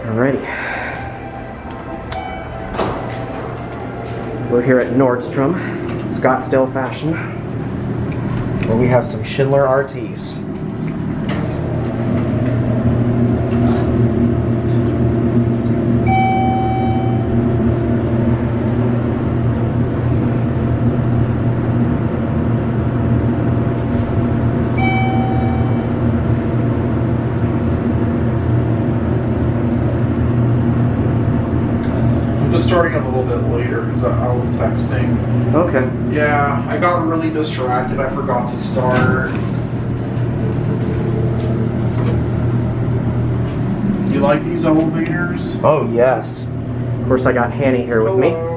Alrighty. We're here at Nordstrom, Scottsdale Fashion, where we have some Schindler RTs. I'm starting up a little bit later because I, I was texting. Okay. Yeah, I got really distracted. I forgot to start. Do You like these elevators? Oh, yes. Of course, I got Hanny here with me.